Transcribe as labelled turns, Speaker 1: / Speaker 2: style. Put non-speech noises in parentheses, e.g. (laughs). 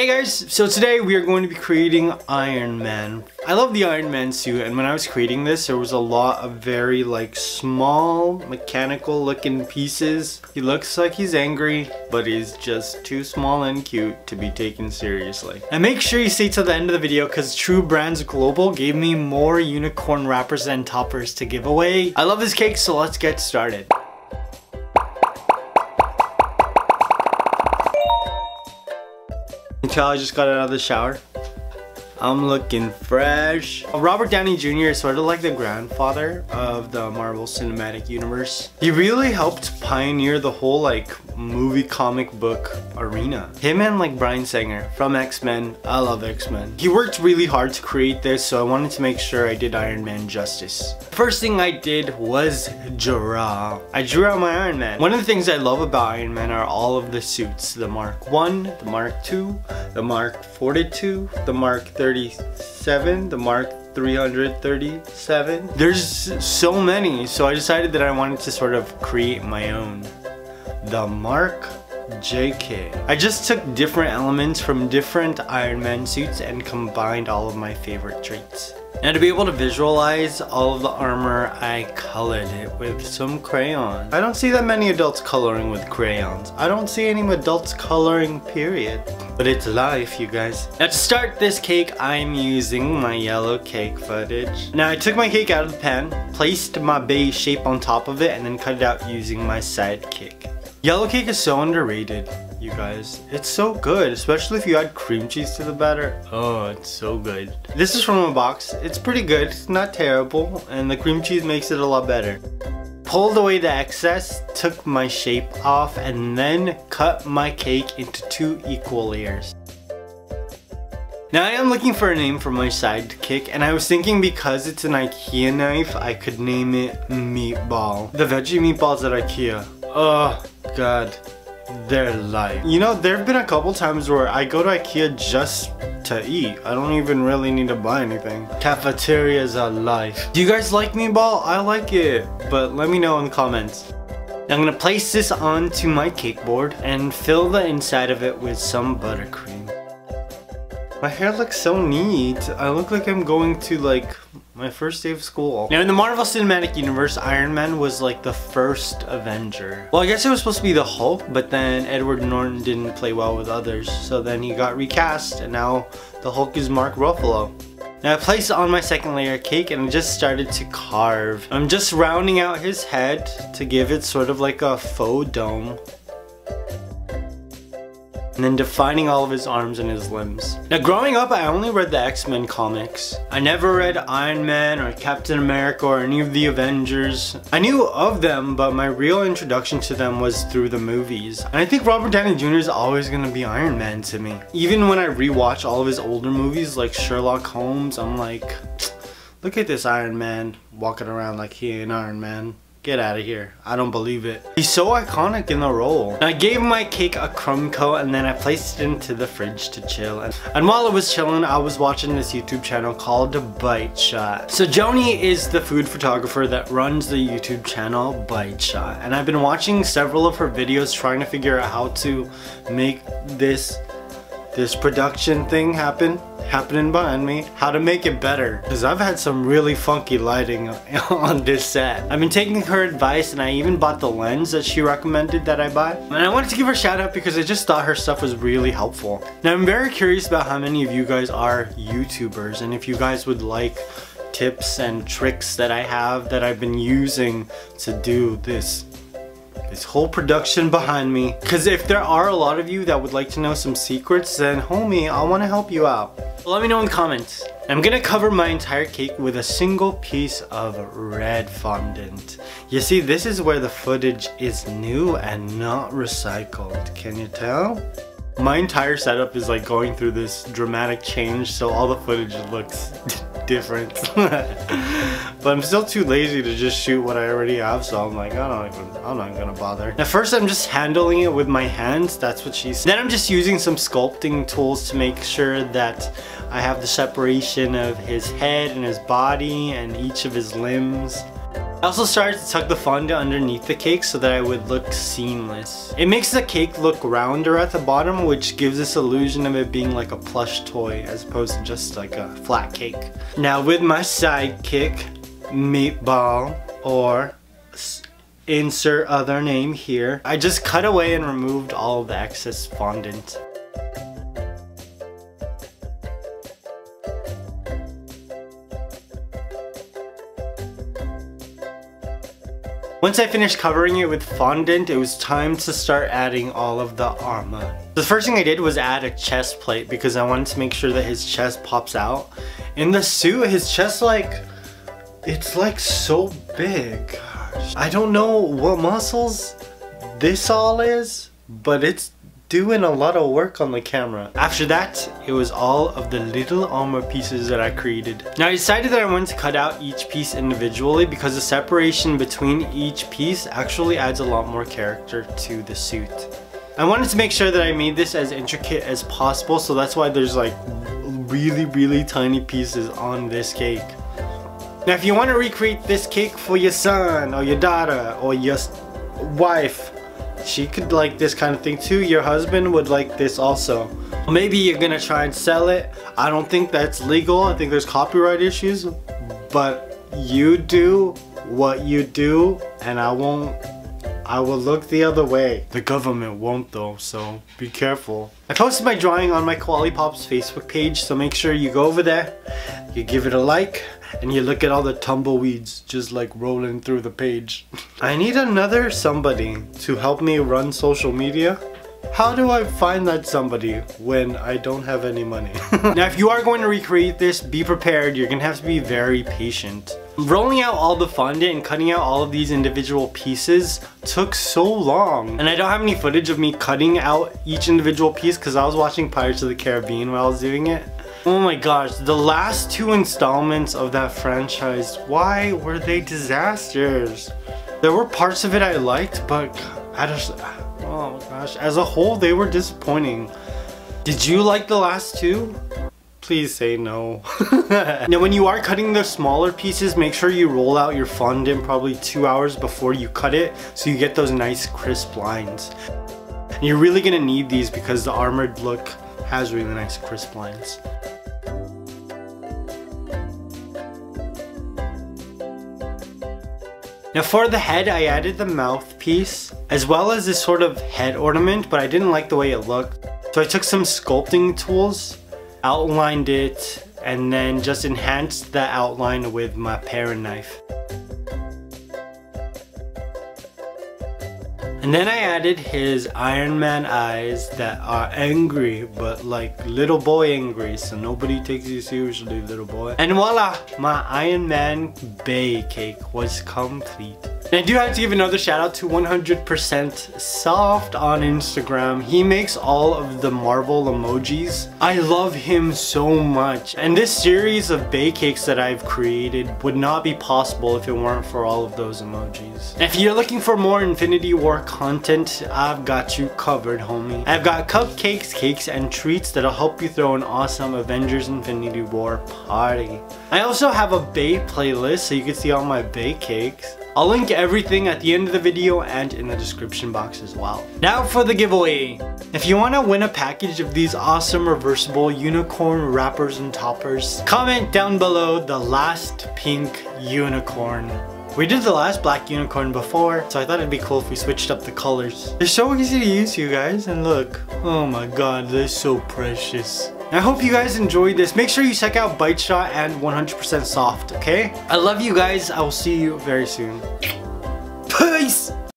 Speaker 1: Hey guys, so today we are going to be creating Iron Man. I love the Iron Man suit and when I was creating this there was a lot of very like small mechanical looking pieces. He looks like he's angry but he's just too small and cute to be taken seriously. And make sure you stay till the end of the video because True Brands Global gave me more unicorn wrappers and toppers to give away. I love this cake so let's get started. I just got out of the shower. I'm looking fresh. Robert Downey Jr. is sort of like the grandfather of the Marvel Cinematic Universe. He really helped pioneer the whole like movie comic book arena. Him and like Bryan Singer from X-Men. I love X-Men. He worked really hard to create this so I wanted to make sure I did Iron Man justice. First thing I did was draw. I drew out my Iron Man. One of the things I love about Iron Man are all of the suits. The Mark 1, the Mark 2, the Mark 42, the Mark 37, the Mark 337. There's so many, so I decided that I wanted to sort of create my own. The Mark JK. I just took different elements from different Iron Man suits and combined all of my favorite traits. Now to be able to visualize all of the armor, I colored it with some crayons. I don't see that many adults coloring with crayons. I don't see any adults coloring, period. But it's life, you guys. Now to start this cake, I'm using my yellow cake footage. Now I took my cake out of the pan, placed my base shape on top of it, and then cut it out using my sidekick. Yellow cake is so underrated you guys. It's so good, especially if you add cream cheese to the batter. Oh, it's so good. This is from a box. It's pretty good, it's not terrible, and the cream cheese makes it a lot better. Pulled away the excess, took my shape off, and then cut my cake into two equal layers. Now I am looking for a name for my sidekick and I was thinking because it's an Ikea knife I could name it Meatball. The veggie meatballs at Ikea. Oh god their life. You know, there have been a couple times where I go to Ikea just to eat. I don't even really need to buy anything. Cafeterias are life. Do you guys like meatball? I like it, but let me know in the comments. I'm gonna place this onto my cake board and fill the inside of it with some buttercream. My hair looks so neat. I look like I'm going to like my first day of school. Now in the Marvel Cinematic Universe, Iron Man was like the first Avenger. Well, I guess it was supposed to be the Hulk, but then Edward Norton didn't play well with others. So then he got recast and now the Hulk is Mark Ruffalo. Now I placed on my second layer of cake and I just started to carve. I'm just rounding out his head to give it sort of like a faux dome and then defining all of his arms and his limbs. Now growing up I only read the X-Men comics. I never read Iron Man or Captain America or any of the Avengers. I knew of them but my real introduction to them was through the movies. And I think Robert Downey Jr. is always gonna be Iron Man to me. Even when I rewatch all of his older movies like Sherlock Holmes, I'm like, look at this Iron Man walking around like he ain't Iron Man. Get out of here. I don't believe it. He's so iconic in the role. I gave my cake a crumb coat and then I placed it into the fridge to chill. And, and while it was chilling, I was watching this YouTube channel called Bite Shot. So Joanie is the food photographer that runs the YouTube channel Bite Shot. And I've been watching several of her videos trying to figure out how to make this this production thing happen happening behind me, how to make it better. Because I've had some really funky lighting (laughs) on this set. I've been taking her advice and I even bought the lens that she recommended that I buy. And I wanted to give her a shout out because I just thought her stuff was really helpful. Now I'm very curious about how many of you guys are YouTubers and if you guys would like tips and tricks that I have that I've been using to do this this whole production behind me. Because if there are a lot of you that would like to know some secrets, then homie, I want to help you out. Let me know in the comments. I'm gonna cover my entire cake with a single piece of red fondant. You see, this is where the footage is new and not recycled. Can you tell? My entire setup is like going through this dramatic change so all the footage looks (laughs) different. (laughs) but I'm still too lazy to just shoot what I already have so I'm like I don't even I'm not gonna bother. At first I'm just handling it with my hands that's what she said. Then I'm just using some sculpting tools to make sure that I have the separation of his head and his body and each of his limbs. I also started to tuck the fondant underneath the cake so that it would look seamless. It makes the cake look rounder at the bottom which gives this illusion of it being like a plush toy as opposed to just like a flat cake. Now with my sidekick, Meatball, or insert other name here, I just cut away and removed all the excess fondant. Once I finished covering it with fondant, it was time to start adding all of the armor. The first thing I did was add a chest plate because I wanted to make sure that his chest pops out. In the suit, his chest like, it's like so big. Gosh. I don't know what muscles this all is, but it's doing a lot of work on the camera. After that, it was all of the little armor pieces that I created. Now I decided that I wanted to cut out each piece individually because the separation between each piece actually adds a lot more character to the suit. I wanted to make sure that I made this as intricate as possible so that's why there's like really really tiny pieces on this cake. Now if you want to recreate this cake for your son or your daughter or your wife she could like this kind of thing too. Your husband would like this also. Maybe you're gonna try and sell it. I don't think that's legal. I think there's copyright issues. But you do what you do and I won't I will look the other way. The government won't though, so be careful. I posted my drawing on my Koalipops Facebook page, so make sure you go over there, you give it a like, and you look at all the tumbleweeds just like rolling through the page. I need another somebody to help me run social media. How do I find that somebody when I don't have any money? (laughs) now if you are going to recreate this, be prepared. You're gonna have to be very patient. Rolling out all the fondant and cutting out all of these individual pieces took so long. And I don't have any footage of me cutting out each individual piece because I was watching Pirates of the Caribbean while I was doing it. Oh my gosh, the last two installments of that franchise, why were they disasters? There were parts of it I liked, but I just, oh my gosh, as a whole, they were disappointing. Did you like the last two? Please say no. (laughs) now when you are cutting the smaller pieces, make sure you roll out your fondant probably two hours before you cut it so you get those nice crisp lines. And you're really gonna need these because the armored look has really nice crisp lines. Now for the head, I added the mouthpiece, as well as this sort of head ornament, but I didn't like the way it looked. So I took some sculpting tools, outlined it, and then just enhanced the outline with my paring knife. And then I added his Iron Man eyes that are angry, but like little boy angry, so nobody takes you seriously, little boy. And voila, my Iron Man Bae cake was complete. And I do have to give another shout out to 100% Soft on Instagram. He makes all of the Marvel emojis. I love him so much. And this series of bae cakes that I've created would not be possible if it weren't for all of those emojis. If you're looking for more Infinity War content, I've got you covered, homie. I've got cupcakes, cakes, and treats that'll help you throw an awesome Avengers Infinity War party. I also have a Bae playlist so you can see all my Bae cakes. I'll link everything at the end of the video and in the description box as well. Now for the giveaway. If you want to win a package of these awesome reversible unicorn wrappers and toppers, comment down below the last pink unicorn. We did the last black unicorn before, so I thought it'd be cool if we switched up the colors. They're so easy to use, you guys, and look. Oh my god, they're so precious. I hope you guys enjoyed this. Make sure you check out Bite Shot and 100% Soft, okay? I love you guys. I will see you very soon. Peace!